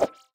you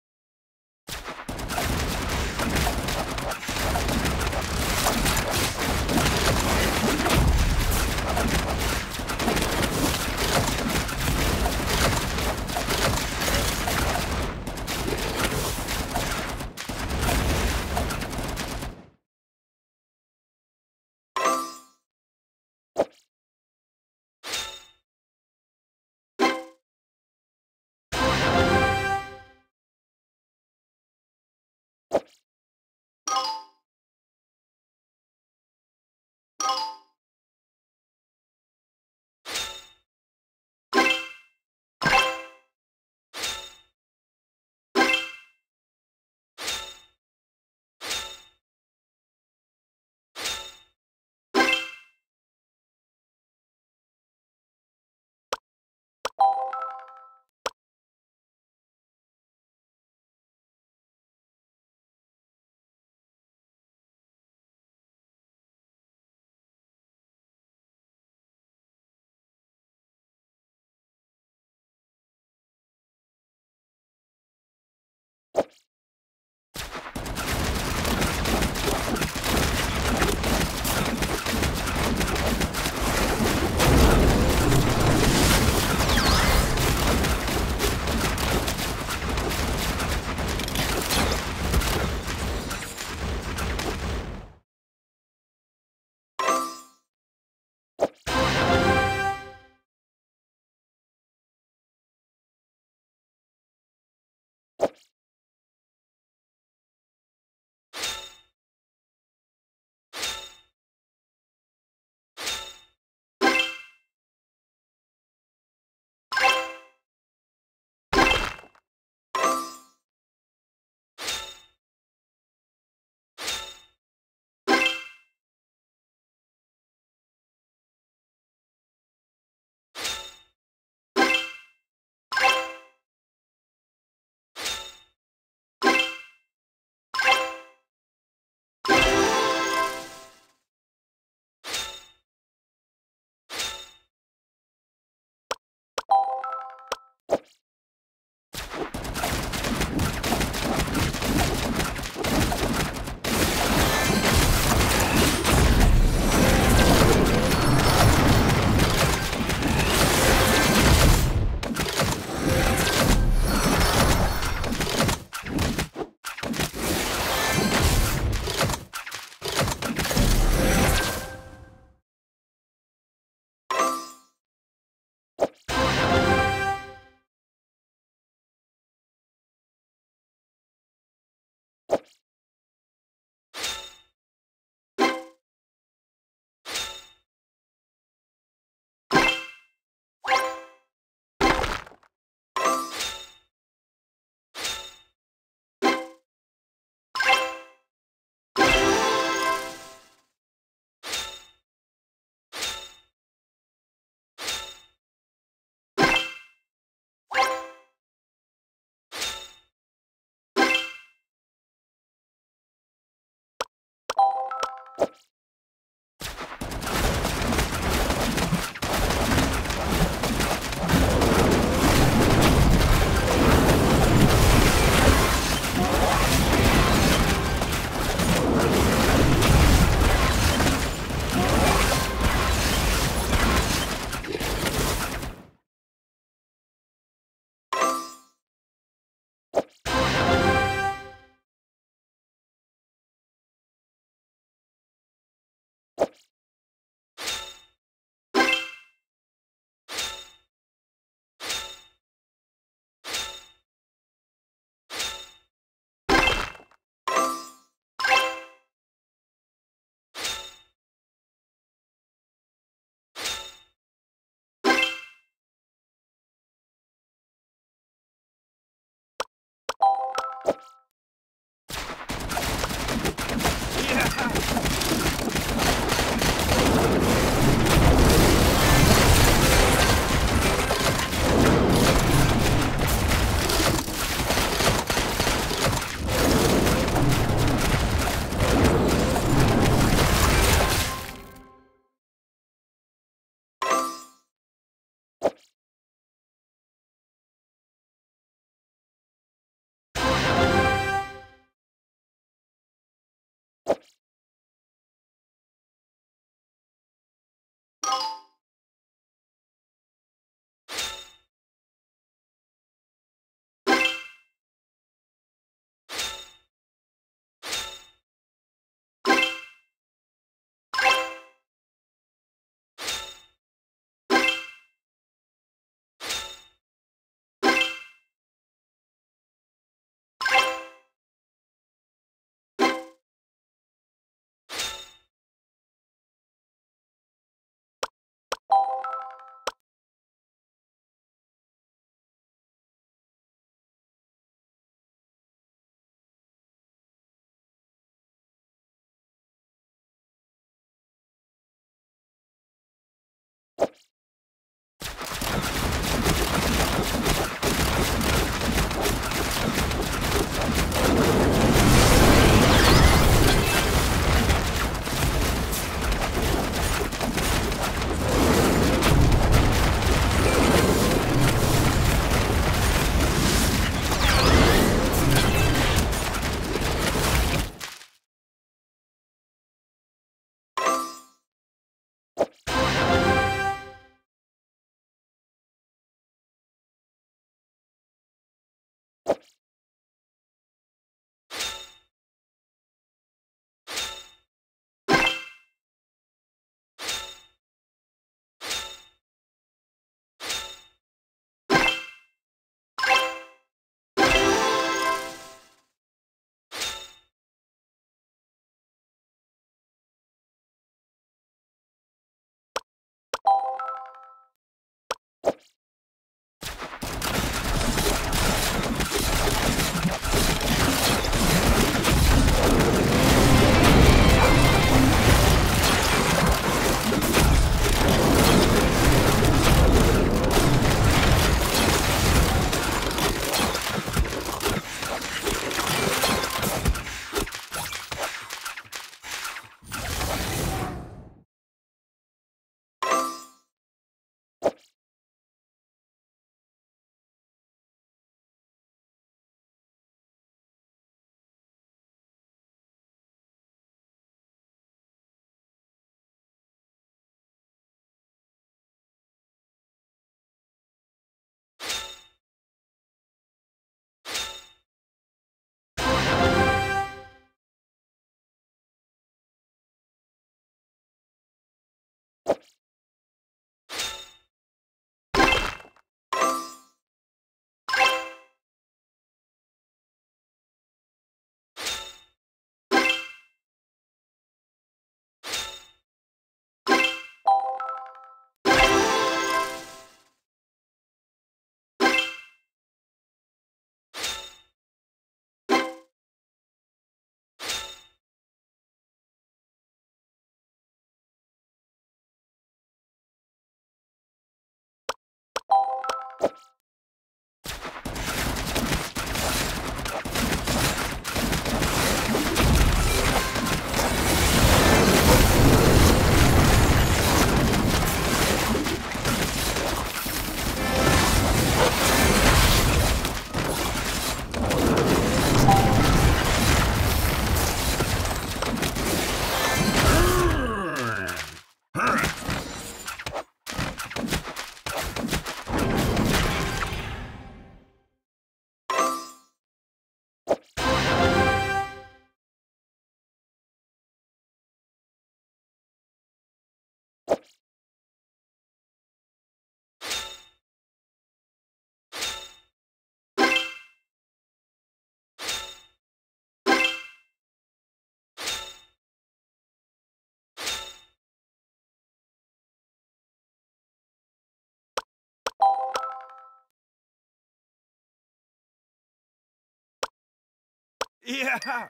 Yeah.